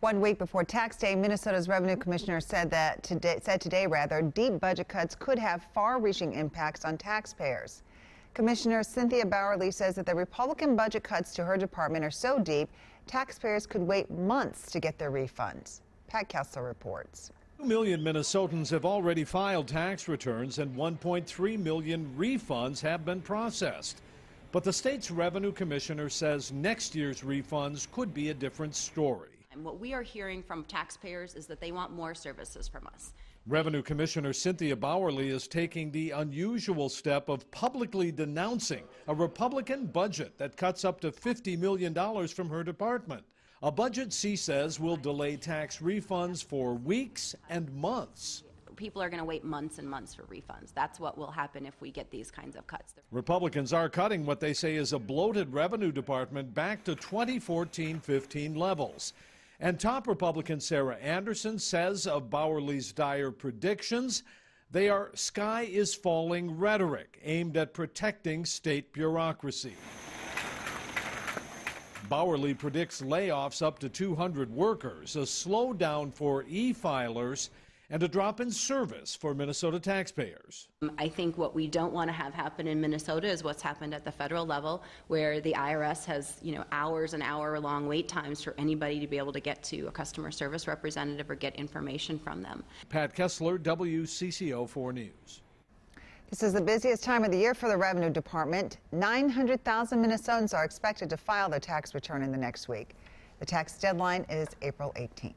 One week before tax day, Minnesota's revenue commissioner said that today, said today rather, deep budget cuts could have far-reaching impacts on taxpayers. Commissioner Cynthia Bauerly says that the Republican budget cuts to her department are so deep, taxpayers could wait months to get their refunds. Pat Kessler reports. 2 million Minnesotans have already filed tax returns and 1.3 million refunds have been processed. But the state's revenue commissioner says next year's refunds could be a different story. And what we are hearing from taxpayers is that they want more services from us. Revenue Commissioner Cynthia Bauerly is taking the unusual step of publicly denouncing a Republican budget that cuts up to $50 million from her department. A budget she says will delay tax refunds for weeks and months. People are going to wait months and months for refunds. That's what will happen if we get these kinds of cuts. Republicans are cutting what they say is a bloated revenue department back to 2014 15 levels. And top Republican Sarah Anderson says of Bauerly's dire predictions, they are sky is falling rhetoric aimed at protecting state bureaucracy. Bauerly predicts layoffs up to 200 workers, a slowdown for e filers, and a drop in service for Minnesota taxpayers. I think what we don't want to have happen in Minnesota is what's happened at the federal level, where the IRS has, you know, hours and hour long wait times for anybody to be able to get to a customer service representative or get information from them. Pat Kessler, WCCO 4 News. This is the busiest time of the year for the Revenue Department. 900,000 Minnesotans are expected to file their tax return in the next week. The tax deadline is April 18th.